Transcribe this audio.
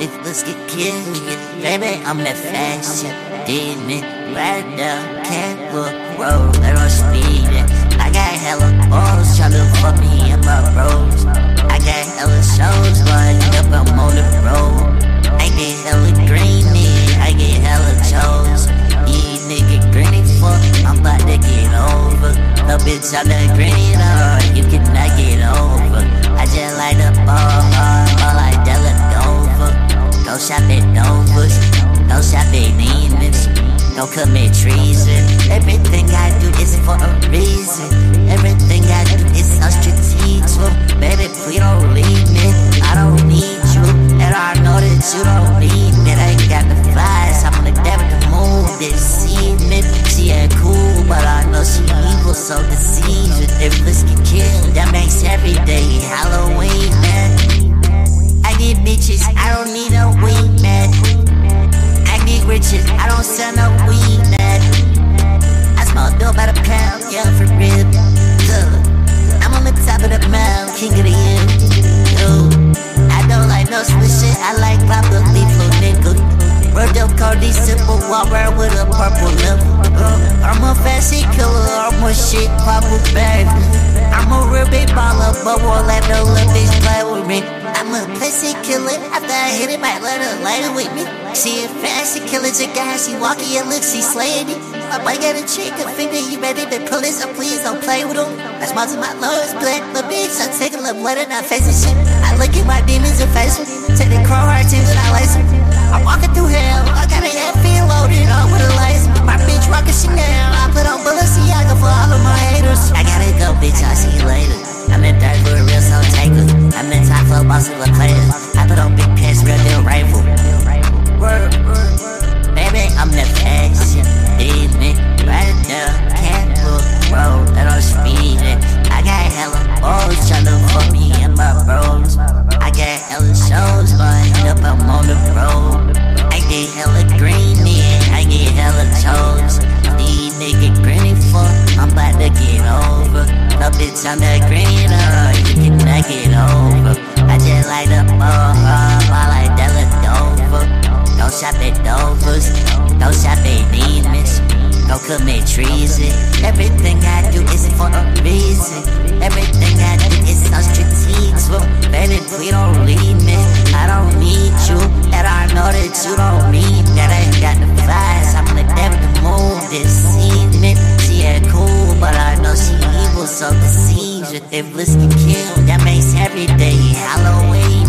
If let's get killed, baby, I'm that fashion demon. Right now, can't look road, they're on speed. I got hella balls tryna fuck me and my bros. I got hella shows lined up, I'm on the road. I get hella greeny, I get hella chose. You nigga greeny fuck, I'm about to get over. The bitch I'm the green, uh, you cannot get over. I just light up all, all, Don't commit treason. Everything I do is for a reason. Everything I do is so strategic. Baby, please don't leave me. I don't need you, and I know that you don't need me. I ain't got the flies. I'm on the devil to move this evening. She ain't cool, but I know she evil, so deceived. If this get killed, that makes every day Halloween, I I don't sell no weed, man. I smoke dope by the pound, yeah, for real. Look, I'm on the top of the mountain, king of the hill. Yo, I don't like no split shit, I like pop the leaf, nigga. Word up, Cardi, simple, walk around with a purple lip. I'm a fancy killer, I'm a shit, baller, but won't let no little bitch play with me. I'm a pussy killer, after I hit it, might let her lay with me. She a fancy killer, a guy, she walking your looks, she slaying it. My boy got a chick, a finger, you ready to pull it, so please don't play with him. I to my lowest black, the bitch, I take a little blood and I face the shit. I look at my demons and face them, take the crow hard teams and I lace them. I'm walking through hell, I got a FP loaded up with a lace. My bitch rockin' Chanel, I put on Balenciaga for all of my haters. I gotta go, bitch, I'll see you later. Flow, boss of the players. I put on big pants, real deal rifle. Baby, I'm the fashion demon. Right now, can't look road, and I'm speeding. I got hella balls tryna fuck me and my bros. I got hella shows lined up, I'm on the road. I get hella greeny, I get hella toes. These nigga grinning for, I'm about to get over. No bitch, I'm that green, uh, you cannot get over. I just light up all hard, I like Della Dover. Don't shop at Dover's, don't shop at Neiman's. Don't commit treason. Everything I do is for a reason. Everything I do is so strategic. Baby, we don't leave me. I don't need you, and I know that you don't need. That I ain't got the flies. I'm the devil to move this bliss can kill, that makes every day Halloween.